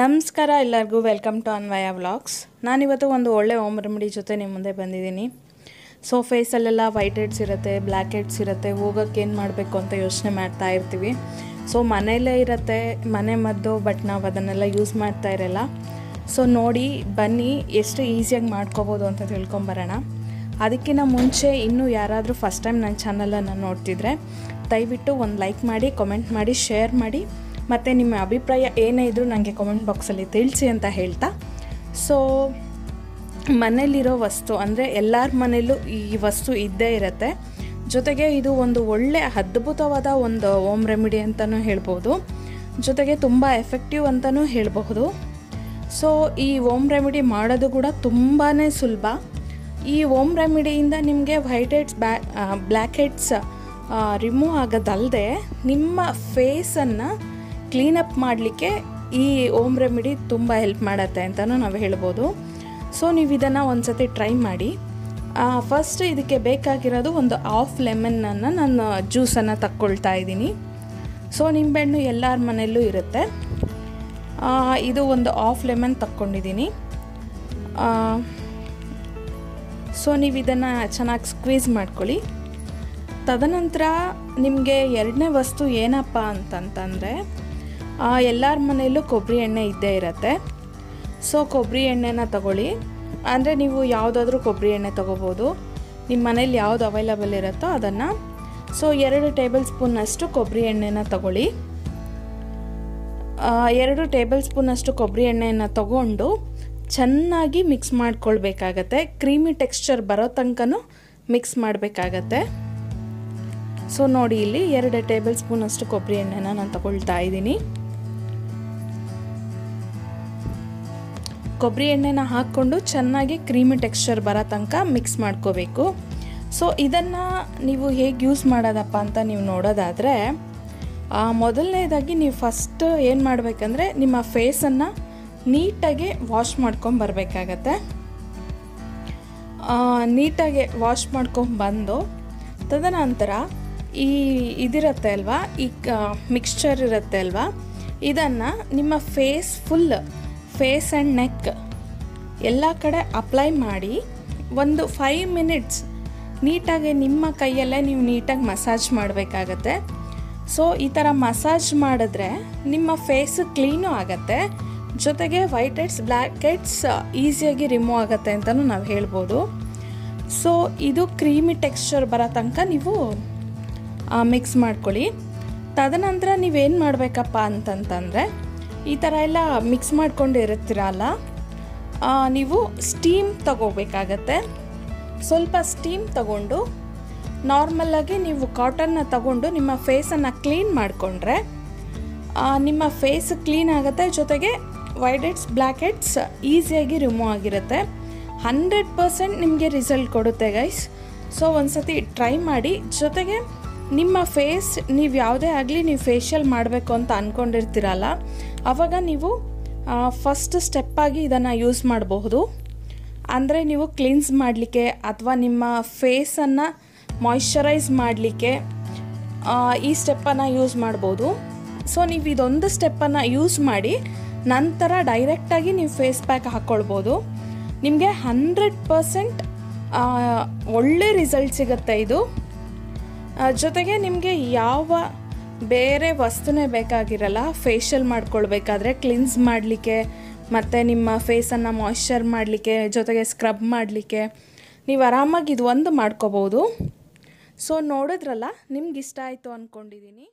ನಮಸ್ಕಾರ, ಎಲ್ಲರಿಗೂ welcome to ಅನ್ವಯ ವ್ಲಾಗ್ಸ್. ನಾನಿವತ್ತು ಒಂದು ಒಳ್ಳೆ ಹೋಮ್ ರೆಮಿಡಿ ಜೊತೆ ನಿಮ್ಮ ಮುಂದೆ ಬಂದಿದ್ದೀನಿ. ಸೊ ಫೇಸಲ್ಲೆಲ್ಲ ವೈಟ್ ಹೆಡ್ಸ್ ಇರುತ್ತೆ ಬ್ಲ್ಯಾಕ್ ಹೆಡ್ಸ್ ಇರುತ್ತೆ ಹೋಗೋಕ್ಕೆ ಏನು ಮಾಡಬೇಕು ಅಂತ ಯೋಚನೆ ಮಾಡ್ತಾ ಇರ್ತೀವಿ. ಸೊ ಮನೆಯಲ್ಲೇ ಇರುತ್ತೆ, ಮನೆ ಮದ್ದು ಬಟ್ ನಾವು ಅದನ್ನೆಲ್ಲ ಯೂಸ್ ಮಾಡ್ತಾ ಇರಲ್ಲ. ಸೊ ನೋಡಿ, ಬನ್ನಿ, ಎಷ್ಟು ಈಸಿಯಾಗಿ ಮಾಡ್ಕೋಬೋದು ಅಂತ ತಿಳ್ಕೊಂಬರೋಣ. ಅದಕ್ಕಿಂತ ಮುಂಚೆ ಇನ್ನೂ ಯಾರಾದರೂ ಫಸ್ಟ್ ಟೈಮ್ ನನ್ನ ಚಾನಲನ್ನು ನೋಡ್ತಿದ್ರೆ, ದಯವಿಟ್ಟು ಒಂದು ಲೈಕ್ ಮಾಡಿ ಕಮೆಂಟ್ ಮಾಡಿ ಶೇರ್ ಮಾಡಿ. ಮತ್ತು ನಿಮ್ಮ ಅಭಿಪ್ರಾಯ ಏನೇ ಇದ್ದರೂ ನನಗೆ ಕಮೆಂಟ್ ಬಾಕ್ಸಲ್ಲಿ ತಿಳಿಸಿ ಅಂತ ಹೇಳ್ತಾ. ಸೊ ಮನೇಲಿರೋ ವಸ್ತು ಅಂದರೆ ಎಲ್ಲರ ಮನೇಲೂ ಈ ವಸ್ತು ಇದ್ದೇ ಇರುತ್ತೆ. ಜೊತೆಗೆ ಇದು ಒಂದು ಒಳ್ಳೆ ಅದ್ಭುತವಾದ ಒಂದು ಓಮ್ ರೆಮಿಡಿ ಅಂತಲೂ ಹೇಳ್ಬೋದು. ಜೊತೆಗೆ ತುಂಬ ಎಫೆಕ್ಟಿವ್ ಅಂತಲೂ ಹೇಳಬಹುದು. ಸೊ ಈ ಓಮ್ ರೆಮಿಡಿ ಮಾಡೋದು ಕೂಡ ತುಂಬಾ ಸುಲಭ. ಈ ಓಮ್ ರೆಮಿಡಿಯಿಂದ ನಿಮಗೆ ವೈಟ್ ಹೆಡ್ಸ್ ಬ್ಯಾ ಬ್ಲ್ಯಾಕ್ ಹೆಡ್ಸ್ ರಿಮೂವ್ ಆಗೋದಲ್ಲದೆ ನಿಮ್ಮ ಫೇಸನ್ನು ಕ್ಲೀನಪ್ ಮಾಡಲಿಕ್ಕೆ ಈ ಓಮ್ ರೆಮಿಡಿ ತುಂಬ ಹೆಲ್ಪ್ ಮಾಡುತ್ತೆ ಅಂತಲೂ ನಾವು ಹೇಳ್ಬೋದು. ಸೊ ನೀವು ಇದನ್ನು ಒಂದು ಸತಿ ಟ್ರೈ ಮಾಡಿ ಫಸ್ಟ್ ಇದಕ್ಕೆ ಬೇಕಾಗಿರೋದು ಒಂದು ಹಾಫ್ ಲೆಮನ್ನನ್ನು ನಾನು ಜ್ಯೂಸನ್ನು ತಕ್ಕೊಳ್ತಾ ಇದ್ದೀನಿ. ಸೊ ನಿಂಬೆಹಣ್ಣು ಎಲ್ಲರ ಮನೆಯಲ್ಲೂ ಇರುತ್ತೆ. ಇದು ಒಂದು ಹಾಫ್ ಲೆಮನ್ ತಕ್ಕೊಂಡಿದ್ದೀನಿ. ಸೊ ನೀವು ಇದನ್ನು ಚೆನ್ನಾಗಿ ಸ್ಕ್ವೀಸ್ ಮಾಡ್ಕೊಳ್ಳಿ. ತದನಂತರ ನಿಮಗೆ ಎರಡನೇ ವಸ್ತು ಏನಪ್ಪ ಅಂತಂತಂದರೆ ಎಲ್ಲರ ಮನೆಯಲ್ಲೂ ಕೊಬ್ಬರಿ ಎಣ್ಣೆ ಇದ್ದೇ ಇರುತ್ತೆ. ಸೊ ಕೊಬ್ಬರಿ ಎಣ್ಣೆನ ತಗೊಳ್ಳಿ. ಅಂದರೆ ನೀವು ಯಾವುದಾದ್ರೂ ಕೊಬ್ಬರಿ ಎಣ್ಣೆ ತೊಗೋಬೋದು. ನಿಮ್ಮ ಮನೇಲಿ ಯಾವುದು ಅವೈಲಬಲ್ ಇರುತ್ತೋ ಅದನ್ನು. ಸೊ ಎರಡು ಟೇಬಲ್ ಸ್ಪೂನಷ್ಟು ಕೊಬ್ಬರಿ ಎಣ್ಣೆನ ತಗೊಳ್ಳಿ. ಎರಡು ಟೇಬಲ್ ಸ್ಪೂನಷ್ಟು ಕೊಬ್ಬರಿ ಎಣ್ಣೆಯನ್ನು ತಗೊಂಡು ಚೆನ್ನಾಗಿ ಮಿಕ್ಸ್ ಮಾಡ್ಕೊಳ್ಬೇಕಾಗತ್ತೆ. ಕ್ರೀಮಿ ಟೆಕ್ಸ್ಚರ್ ಬರೋ ತನಕನೂ ಮಿಕ್ಸ್ ಮಾಡಬೇಕಾಗತ್ತೆ. ಸೊ ನೋಡಿ, ಇಲ್ಲಿ ಎರಡು ಟೇಬಲ್ ಸ್ಪೂನಷ್ಟು ಕೊಬ್ಬರಿ ಎಣ್ಣೆನ ನಾನು ತಗೊಳ್ತಾ ಇದ್ದೀನಿ. ಕೊಬ್ಬರಿ ಎಣ್ಣೆನ ಹಾಕ್ಕೊಂಡು ಚೆನ್ನಾಗಿ ಕ್ರೀಮಿ ಟೆಕ್ಸ್ಚರ್ ಬರೋ ತನಕ ಮಿಕ್ಸ್ ಮಾಡ್ಕೋಬೇಕು. ಸೊ, ಇದನ್ನು ನೀವು ಹೇಗೆ ಯೂಸ್ ಮಾಡೋದಪ್ಪ ಅಂತ ನೀವು ನೋಡೋದಾದರೆ ಮೊದಲನೇದಾಗಿ ನೀವು ಫಸ್ಟ್ ಏನು ಮಾಡಬೇಕಂದ್ರೆ ನಿಮ್ಮ ಫೇಸನ್ನು ನೀಟಾಗಿ ವಾಶ್ ಮಾಡ್ಕೊಂಬರ್ಬೇಕಾಗತ್ತೆ ನೀಟಾಗಿ ವಾಶ್ ಮಾಡ್ಕೊಂಬಂದು ತದನಂತರ ಈ ಇದಿರುತ್ತೆ ಅಲ್ವಾ, ಈ ಮಿಕ್ಸ್ಚರ್ ಇರುತ್ತೆ ಅಲ್ವಾ, ಇದನ್ನು ನಿಮ್ಮ face full face and neck ಎಲ್ಲ ಕಡೆ ಅಪ್ಲೈ ಮಾಡಿ ಒಂದು ಫೈವ್ ಮಿನಿಟ್ಸ್ ನೀಟಾಗಿ ನಿಮ್ಮ ಕೈಯಲ್ಲೇ ನೀವು ನೀಟಾಗಿ ಮಸಾಜ್ ಮಾಡಬೇಕಾಗತ್ತೆ. ಸೊ ಈ ಥರ ಮಸಾಜ್ ಮಾಡಿದ್ರೆ ನಿಮ್ಮ ಫೇಸ್ ಕ್ಲೀನು ಆಗುತ್ತೆ. ಜೊತೆಗೆ ವೈಟ್ ಹೆಡ್ಸ್ ಬ್ಲ್ಯಾಕ್ ಹೆಡ್ಸ್ ಈಸಿಯಾಗಿ ರಿಮೂವ್ ಆಗುತ್ತೆ ಅಂತಲೂ ನಾವು ಹೇಳ್ಬೋದು. ಸೊ ಇದು ಕ್ರೀಮಿ ಟೆಕ್ಸ್ಚರ್ ಬರೋ ತನಕ ನೀವು ಮಿಕ್ಸ್ ಮಾಡ್ಕೊಳ್ಳಿ. ತದನಂತರ ನೀವೇನು ಮಾಡಬೇಕಪ್ಪ ಅಂತಂತಂದರೆ ಈ ಥರ ಎಲ್ಲ ಮಿಕ್ಸ್ ಮಾಡ್ಕೊಂಡು ಇರುತ್ತೀರಲ್ಲ ನೀವು ಸ್ಟೀಮ್ ತಗೋಬೇಕಾಗತ್ತೆ. ಸ್ವಲ್ಪ ಸ್ಟೀಮ್ ತಗೊಂಡು ನಾರ್ಮಲ್ಲಾಗಿ ನೀವು ಕಾಟನ್ನ ತಗೊಂಡು ನಿಮ್ಮ ಫೇಸನ್ನು ಕ್ಲೀನ್ ಮಾಡಿಕೊಂಡ್ರೆ ನಿಮ್ಮ ಫೇಸ್ ಕ್ಲೀನ್ ಆಗುತ್ತೆ. ಜೊತೆಗೆ ವೈಟ್ ಹೆಡ್ಸ್ ಬ್ಲ್ಯಾಕ್ ಹೆಡ್ಸ್ ಈಸಿಯಾಗಿ ರಿಮೂವ್ ಆಗಿರುತ್ತೆ. ಹಂಡ್ರೆಡ್ ಪರ್ಸೆಂಟ್ ನಿಮಗೆ ರಿಸಲ್ಟ್ ಕೊಡುತ್ತೆ ಗೈಸ್ ಸೊ ಒಂದು ಸತಿ ಟ್ರೈ ಮಾಡಿ. ಜೊತೆಗೆ ನಿಮ್ಮ ಫೇಸ್ ನೀವು ಯಾವುದೇ ಆಗಲಿ ನೀವು ಫೇಶಿಯಲ್ ಮಾಡಬೇಕು ಅಂತ ಅಂದ್ಕೊಂಡಿರ್ತೀರಲ್ಲ ಆವಾಗ ನೀವು ಫಸ್ಟ್ ಸ್ಟೆಪ್ಪಾಗಿ ಇದನ್ನು ಯೂಸ್ ಮಾಡಬಹುದು. ಅಂದರೆ ನೀವು ಕ್ಲೀನ್ಸ್ ಮಾಡಲಿಕ್ಕೆ ಅಥವಾ ನಿಮ್ಮ ಫೇಸನ್ನು ಮಾಯಿಶ್ಚರೈಸ್ ಮಾಡಲಿಕ್ಕೆ ಈ ಸ್ಟೆಪ್ಪನ್ನು ಯೂಸ್ ಮಾಡ್ಬೋದು ಸೊ ನೀವು ಇದೊಂದು ಸ್ಟೆಪ್ಪನ್ನು ಯೂಸ್ ಮಾಡಿ, ನಂತರ ಡೈರೆಕ್ಟಾಗಿ ನೀವು ಫೇಸ್ ಪ್ಯಾಕ್ ಹಾಕ್ಕೊಳ್ಬೋದು ನಿಮಗೆ ಹಂಡ್ರೆಡ್ ಪರ್ಸೆಂಟ್ ಒಳ್ಳೆ ರಿಸಲ್ಟ್ ಸಿಗುತ್ತೆ ಇದು. ಜೊತೆಗೆ ನಿಮಗೆ ಯಾವ ಬೇರೆ ವಸ್ತುನೇ ಬೇಕಾಗಿರಲ್ಲ ಫೇಶಿಯಲ್ ಮಾಡ್ಕೊಳ್ಬೇಕಾದ್ರೆ ಕ್ಲಿನ್ಸ್ ಮಾಡಲಿಕ್ಕೆ, ಮತ್ತು ನಿಮ್ಮ ಫೇಸನ್ನು ಮಾಯ್ಶ್ಚರ್ ಮಾಡಲಿಕ್ಕೆ, ಜೊತೆಗೆ ಸ್ಕ್ರಬ್ ಮಾಡಲಿಕ್ಕೆ. ನೀವು ಆರಾಮಾಗಿ ಇದು ಒಂದು ಮಾಡ್ಕೋಬೋದು. ಸೊ ನೋಡಿದ್ರಲ್ಲ ನಿಮ್ಗೆ ಇಷ್ಟ ಆಯಿತು ಅಂದ್ಕೊಂಡಿದ್ದೀನಿ